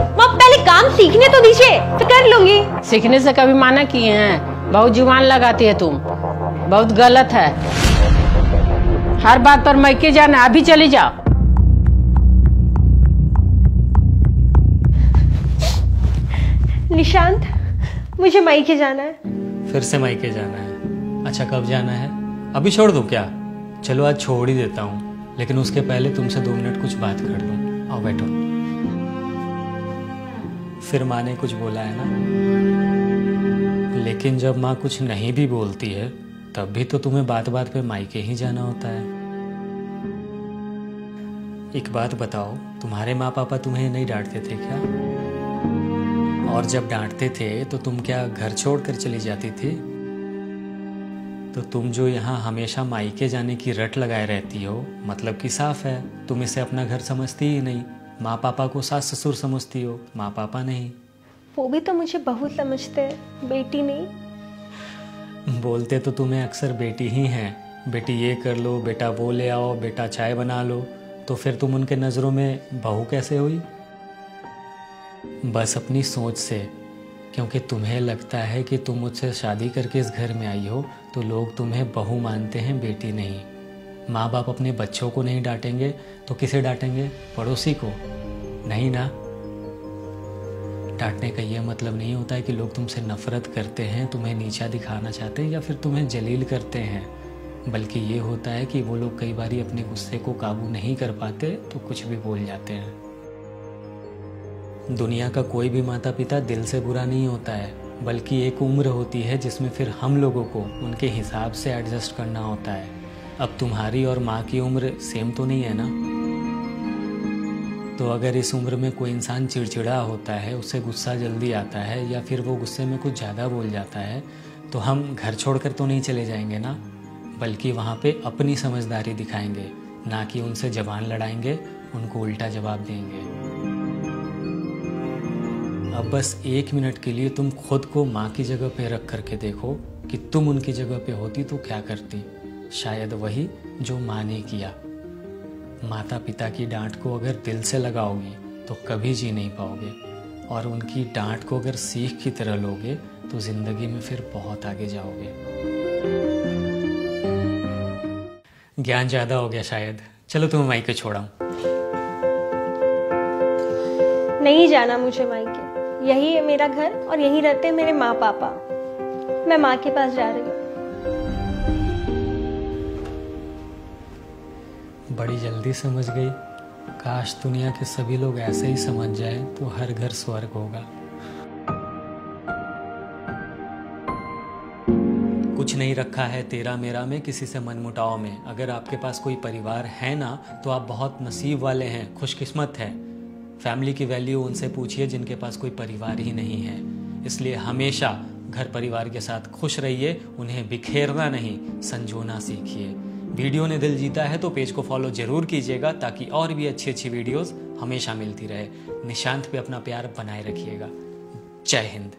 माँ पहले काम सीखने तो दीजिए तो कर लूँगी। सीखने से कभी माना किए हैं? बहुत ज़ुबान लगाती है तुम। बहुत गलत है। हर बात पर मैके जाना अभी चली जाओ। निशांत मुझे मायके जाना है। फिर से मायके जाना है। अच्छा कब जाना है? अभी छोड़ दूँ क्या? चलो आज छोड़ ही देता हूँ। लेकिन उसके पहले तुमसे दो मिनट कुछ बात कर लूँ। आओ बैठो। फिर माँ ने कुछ बोला है ना? लेकिन जब माँ कुछ नहीं भी बोलती है, तब भी तो तुम्हें बात बात पे मायके ही जाना होता है। एक बात बताओ, तुम्हारे माँ पापा तुम्हें नहीं डांटते थे क्या? और जब डांटते थे तो तुम क्या घर छोड़कर चली जाती थी? तो तुम जो यहाँ हमेशा मायके जाने की रट लगाए रहती हो मतलब कि साफ़ है, तुम इसे अपना घर समझती ही नहीं। माँ पापा को सास ससुर समझती हो माँ पापा नहीं। वो भी तो मुझे बहुत समझते हैं बेटी नहीं। बोलते तो तुम्हें अक्सर बेटी ही हैं। बेटी ये कर लो बेटा वो ले आओ बेटा चाय बना लो। तो फिर तुम उनके नज़रों में बहू कैसे हुई? बस अपनी सोच से क्योंकि तुम्हें लगता है कि तुम मुझसे शादी करके इस घर में आई हो तो लोग तुम्हें बहू मानते हैं बेटी नहीं। माँ बाप अपने बच्चों को नहीं डांटेंगे तो किसे डांटेंगे? पड़ोसी को। नहीं ना? डांटने का यह मतलब नहीं होता है कि लोग तुमसे नफरत करते हैं, तुम्हें नीचा दिखाना चाहते हैं या फिर तुम्हें जलील करते हैं। बल्कि ये होता है कि वो लोग कई बार अपने गुस्से को काबू नहीं कर पाते तो कुछ भी बोल जाते हैं। दुनिया का कोई भी माता पिता दिल से बुरा नहीं होता है, बल्कि एक उम्र होती है जिसमें फिर हम लोगों को उनके हिसाब से एडजस्ट करना होता है। अब तुम्हारी और माँ की उम्र सेम तो नहीं है ना? तो अगर इस उम्र में कोई इंसान चिड़चिड़ा होता है, उसे गुस्सा जल्दी आता है, या फिर वो गुस्से में कुछ ज़्यादा बोल जाता है तो हम घर छोड़कर तो नहीं चले जाएँगे ना? बल्कि वहाँ पे अपनी समझदारी दिखाएँगे, ना कि उनसे जबान लड़ाएँगे, उनको उल्टा जवाब देंगे। अब बस एक मिनट के लिए तुम खुद को माँ की जगह पे रख करके देखो कि तुम उनकी जगह पे होती तो क्या करती। शायद वही जो माँ ने किया। माता पिता की डांट को अगर दिल से लगाओगे तो कभी जी नहीं पाओगे। और उनकी डांट को अगर सीख की तरह लोगे तो ज़िंदगी में फिर बहुत आगे जाओगे। ज्ञान ज़्यादा हो गया शायद। चलो तुम्हें माइक छोड़ा नहीं जाना मुझे मायके यही है मेरा घर और यही रहते हैं मेरे माँ पापा मैं माँ के पास जा रही हूँ। बड़ी जल्दी समझ गई। काश दुनिया के सभी लोग ऐसे ही समझ जाए तो हर घर स्वर्ग होगा। कुछ नहीं रखा है तेरा मेरा में किसी से मन मुटाव में। अगर आपके पास कोई परिवार है ना तो आप बहुत नसीब वाले हैं, खुशकिस्मत है। फैमिली की वैल्यू उनसे पूछिए जिनके पास कोई परिवार ही नहीं है। इसलिए हमेशा घर परिवार के साथ खुश रहिए, उन्हें बिखेरना नहीं, संजोना सीखिए। वीडियो ने दिल जीता है तो पेज को फॉलो ज़रूर कीजिएगा ताकि और भी अच्छी अच्छी वीडियोस हमेशा मिलती रहे। निशांत पे अपना प्यार बनाए रखिएगा। जय हिंद।